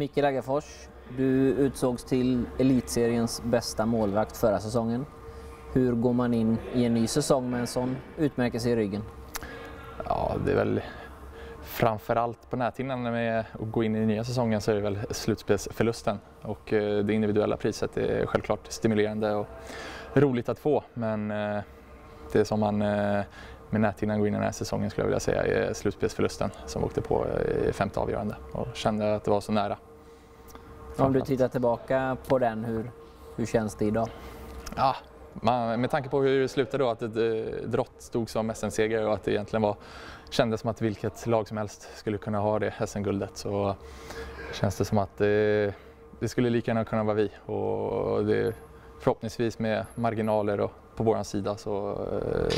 Micke Lagerfors, du utsågs till elitseriens bästa målvakt förra säsongen. Hur går man in i en ny säsong med en sån utmärkelse i ryggen? Ja, det är väl framförallt på näthinnan med att gå in i den nya säsongen så är det väl slutspelsförlusten och eh, det individuella priset är självklart stimulerande och roligt att få men eh, det som man eh, med näthinnan går in i den här säsongen skulle jag vilja säga är slutspelsförlusten som åkte på i femte avgörande och kände att det var så nära. Om du tittar tillbaka på den, hur, hur känns det idag? Ja, man, med tanke på hur det slutade då, att ett eh, drott stod som SM-segrare och att det egentligen var, kändes som att vilket lag som helst skulle kunna ha det SM-guldet så känns det som att det, det skulle lika gärna kunna vara vi. Och det, förhoppningsvis med marginaler och på vår sida så eh,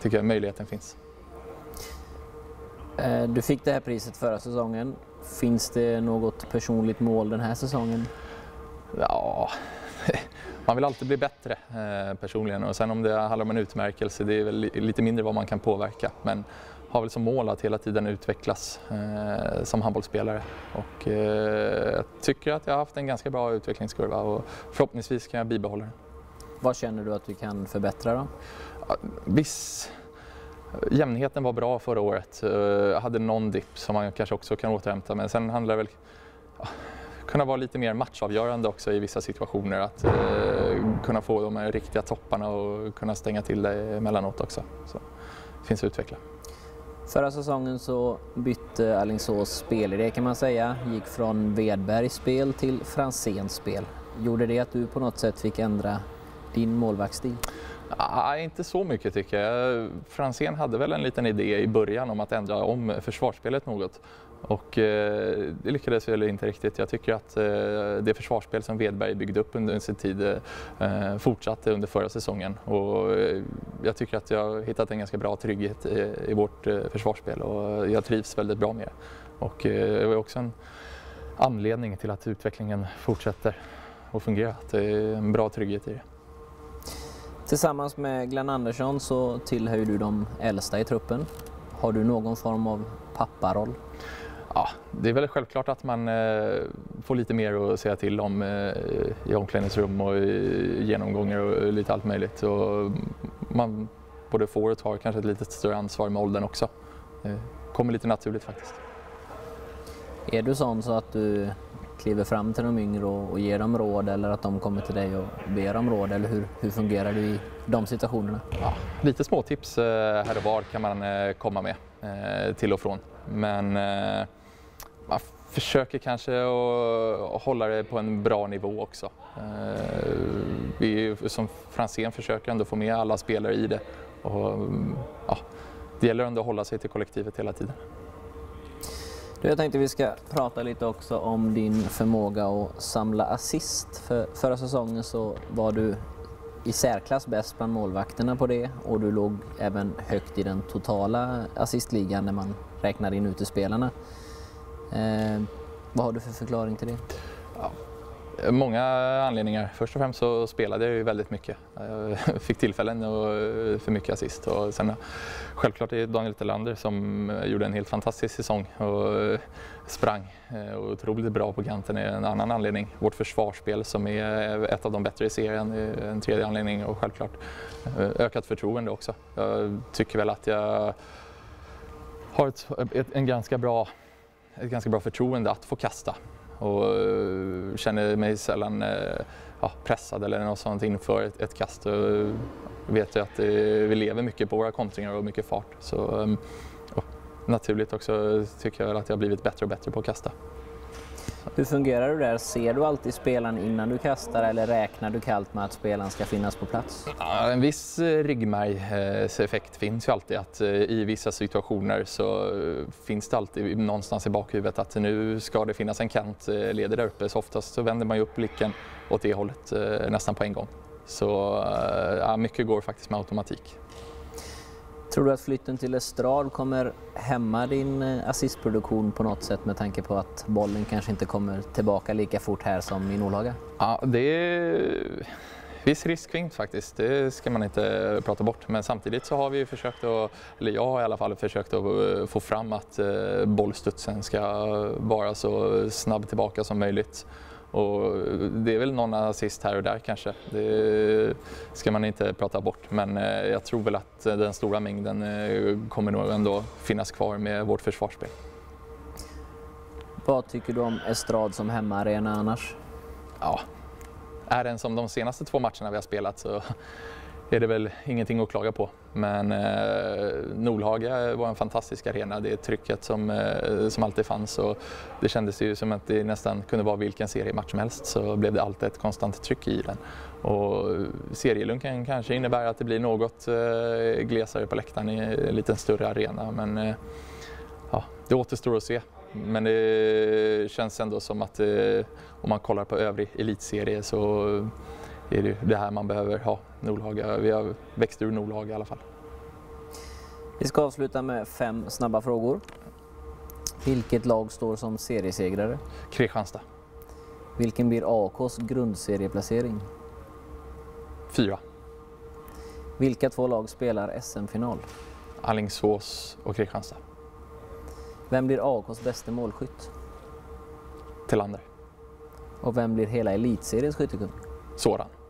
tycker jag möjligheten finns. Eh, du fick det här priset förra säsongen. Finns det något personligt mål den här säsongen? Ja, man vill alltid bli bättre eh, personligen och sen om det handlar om en utmärkelse, det är väl lite mindre vad man kan påverka. Men har väl som mål att hela tiden utvecklas eh, som handbollsspelare. Och eh, jag tycker att jag har haft en ganska bra utvecklingskurva och förhoppningsvis kan jag bibehålla den. Vad känner du att du kan förbättra då? Viss jämnheten var bra förra året. Eh, jag hade någon dipp som man kanske också kan återhämta men sen handlar det väl kunna vara lite mer matchavgörande också i vissa situationer. Att eh, kunna få de här riktiga topparna och kunna stänga till det emellanåt också. Så det finns att utveckla. Förra säsongen så bytte Alingsås spelidé kan man säga. Gick från Vedbergs spel till Franzéns spel. Gjorde det att du på något sätt fick ändra din målvaktsstil? Nej, inte så mycket tycker jag. Franzén hade väl en liten idé i början om att ändra om försvarsspelet något. Och eh, det lyckades väl inte riktigt. Jag tycker att eh, det försvarsspel som Vedberg byggde upp under sin tid eh, fortsatte under förra säsongen. Och eh, jag tycker att jag har hittat en ganska bra trygghet i, i vårt eh, försvarsspel och jag trivs väldigt bra med det. Och eh, det var också en anledning till att utvecklingen fortsätter och fungerar. Att det är en bra trygghet i det. Tillsammans med Glenn Andersson så tillhör du de äldsta i truppen. Har du någon form av papparoll? Ja, det är väl självklart att man eh, får lite mer att säga till om eh, i omklädningsrum och i genomgångar och lite allt möjligt. Och man både får och tar kanske ett lite större ansvar med åldern också. Det kommer lite naturligt faktiskt. Är du sån så att du kliver fram till de yngre och, och ger dem råd eller att de kommer till dig och ber om råd? Eller hur, hur fungerar du i de situationerna? Ja, lite små tips eh, här och var kan man eh, komma med eh, till och från. Men man försöker kanske att hålla det på en bra nivå också. Vi som Franzén försöker ändå få med alla spelare i det. Och, ja, det gäller ändå att hålla sig till kollektivet hela tiden. Du, jag tänkte vi ska prata lite också om din förmåga att samla assist. För förra säsongen så var du i särklass bäst bland målvakterna på det och du låg även högt i den totala assistligan när man räknar in utespelarna. Eh, vad har du för förklaring till det? Ja, Många anledningar. Först och främst så spelade jag ju väldigt mycket. Jag fick tillfällen och eh, för mycket assist. Och sen eh, självklart är Daniel Thelander som gjorde en helt fantastisk säsong och sprang och otroligt bra på kanten är en annan anledning. Vårt försvarsspel som är ett av de bättre i serien är en tredje anledning och självklart ökat förtroende också. Jag tycker väl att jag har ett, ett, en ganska bra, ett ganska bra förtroende att få kasta och eh, känner mig sällan eh, ja, pressad eller något sånt inför ett, ett kast. Jag eh, vet ju att vi lever mycket på våra kontringar och mycket fart. Så naturligt också tycker jag att jag har blivit bättre och bättre på att kasta. Hur fungerar du där? Ser du alltid spelaren innan du kastar eller räknar du kallt med att spelaren ska finnas på plats? Ja, en viss eh, ryggmärgseffekt finns ju alltid. Att eh, I vissa situationer så eh, finns det alltid någonstans i bakhuvudet att nu ska det finnas en kant ledig där uppe. Så oftast så vänder man ju upp blicken åt det hållet nästan på en gång. Så ja, mycket går faktiskt med automatik. Tror du att flytten till Estrad kommer hämma din eh, assistproduktion på något sätt med tanke på att bollen kanske inte kommer tillbaka lika fort här som i Nordhaga? Ja, det Viss riskvinkt faktiskt, det ska man inte prata bort. Men samtidigt så har vi försökt, att, eller jag har i alla fall försökt att eh, få fram att eh, bollstudsen ska vara så snabb tillbaka som möjligt. Och det är väl någon assist här och där kanske. Det ska man inte prata bort. Men eh, jag tror väl att den stora mängden kommer nog ändå finnas kvar med vårt försvarsspel. Vad tycker du om Estrad som hemmaarena annars? Ja, är den som de senaste två matcherna vi har spelat så är det väl ingenting att klaga på. Men eh, Nolhaga var en fantastisk arena. Det trycket som, eh, som alltid fanns och det kändes ju som att det nästan kunde vara vilken seriematch som helst så blev det alltid ett konstant tryck i den. Och serielunken kanske innebär att det blir något eh, glesare på läktaren i en lite större arena men eh, ja, det återstår att se. Men det känns ändå som att eh, om man kollar på övrig elitserie så är det det här man behöver ha. Nordhaga. Vi har växt ur Nordhaga i alla fall. Vi ska avsluta med fem snabba frågor. Vilket lag står som seriesegrare? Kristianstad. Vilken blir AKs grundserieplacering? Fyra. Vilka två lag spelar SM-final? Allingsås och Kristianstad. Vem blir AKs bästa målskytt? Tillander. Och vem blir hela elitseriens skyttekung? Sådan.